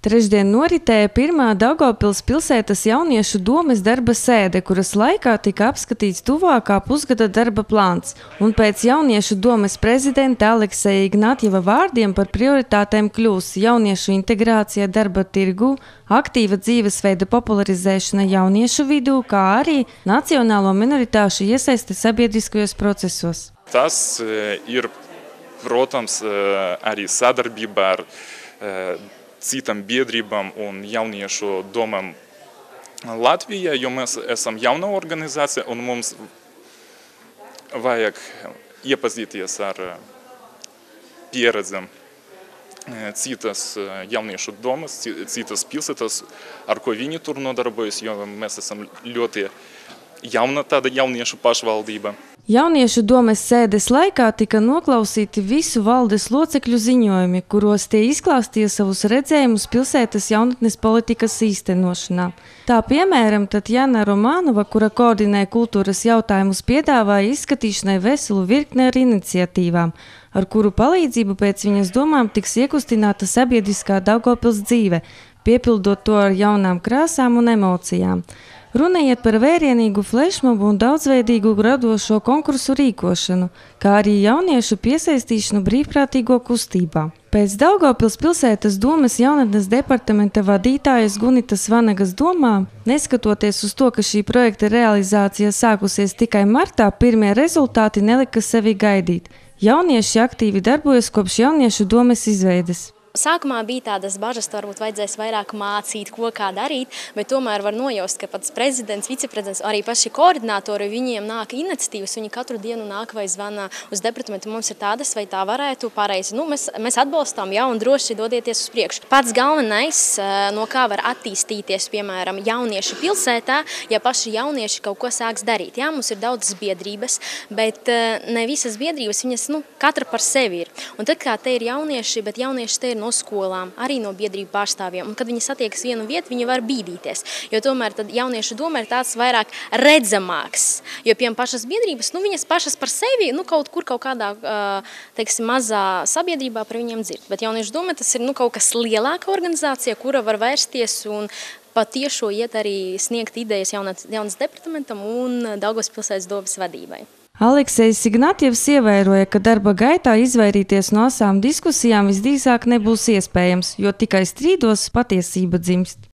Trešdien noritēja pirmā Daugopils pilsētas jauniešu domes darba sēde, kuras laikā tika apskatīts tuvākā pusgada darba plāns. Un pēc jauniešu domes prezidenta Alekseja Ignatjeva vārdiem par prioritātēm kļūs jauniešu integrācija darba tirgu, aktīva dzīvesveida popularizēšana jauniešu vidū, kā arī nacionālo minoritāšu iesaiste sabiedriskajos procesos. Tas eh, ir, protams, eh, arī sadarbība ar eh, citām biedrībām un jauniešu domām Latvijā, jo mēs esam jauna organizācija un mums vajag iepazīties ar pieredzēm citas jauniešu domas, citas pilsētas, ar ko viņi tur nodarbojas, jo mēs esam ļoti jauna tāda jauniešu pašvaldība. Jauniešu domes sēdes laikā tika noklausīti visu valdes locekļu ziņojumi, kuros tie izklāstīja savus redzējumus pilsētas jaunatnes politikas īstenošanā. Tā piemēram, Tatjana Romanova, kura koordinē kultūras jautājumus, piedāvāja izskatīšanai veselu virkni ar iniciatīvām, ar kuru palīdzību pēc viņas domām tiks iekustināta sabiedriskā Daugopils dzīve, piepildot to ar jaunām krāsām un emocijām. Runa iet par vērienīgu flashmobu un daudzveidīgu radošo konkursu rīkošanu, kā arī jauniešu piesaistīšanu brīvprātīgo kustībā. Pēc Daugopils pilsētas domas jaunatnes departamenta vadītājas Gunitas Vanagas domām, neskatoties uz to, ka šī projekta realizācija sākusies tikai martā, pirmie rezultāti nelika sevi gaidīt. Jaunieši aktīvi darbojas kopš jauniešu domas izveides. Sākumā bija tādas bažas, ka varbūt vajadzēs vairāk mācīt, ko kā darīt, bet tomēr var nojaust, ka pats prezidents, viceprezidents, arī paši koordinātori, viņiem nāk iniciatīvas, viņi katru dienu nāk vai zvana uz departamentu, mums ir tādas vai tā varētu pareizi. Nu, mēs, mēs atbalstām, jā, un droši dodieties uz priekšu. Pats galvenais, eh, no kā var attīstīties, piemēram, jaunieši pilsētā, ja paši jaunieši kaut ko sāks darīt. Jā, mums ir daudzas biedrības, bet eh, ne visas biedrības, viņas, nu, katra par sevi ir. Un tad, kā te ir jaunieši, bet jaunieši te ir no skolām, arī no biedrību pārstāvjiem. Un, kad viņi satiekas vienu vietu, viņi var bīdīties. Jo tomēr jauniešu doma ir tāds vairāk redzamāks. Jo, piemēram, pašas biedrības, nu, viņas pašas par sevi nu, kaut kur, kaut kādā teiksim, mazā sabiedrībā par viņiem dzird. Bet jauniešu doma tas ir nu, kaut kas lielāka organizācija, kura var vērsties un patiešo iet arī sniegt idejas jaunas, jaunas departamentam un Daugos pilsētas domas vadībai. Aleksejs Ignatjevs ievēroja, ka darba gaitā izvairīties no asām diskusijām visdrīzāk nebūs iespējams, jo tikai strīdos patiesība dzimst.